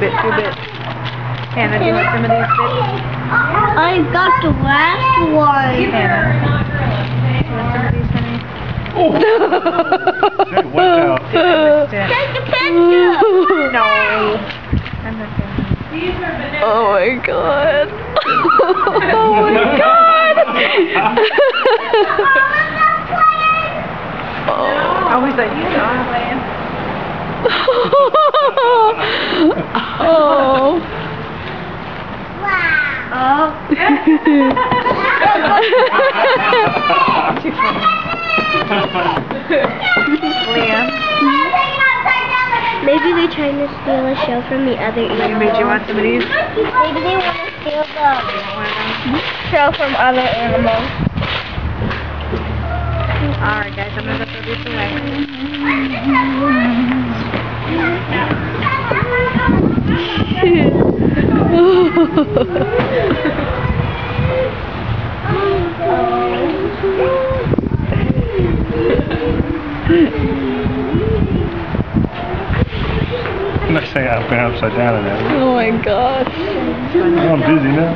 bit, two bits. Hannah, do you want some of these bits? I got the last one. Hannah. Do you want some of these, honey? Oh. Hey, watch out. Take the picture. No. I'm not gonna. Oh my god. oh my god. oh. I was like, you know, I'm playing. Liam, Maybe they're trying to steal a show from the other animals. did you want some of these? Maybe they want to steal the One of them? show from other animals. Alright guys, I'm gonna go throw these away. Next thing I'm going upside down in there. oh my gosh. I'm dizzy now.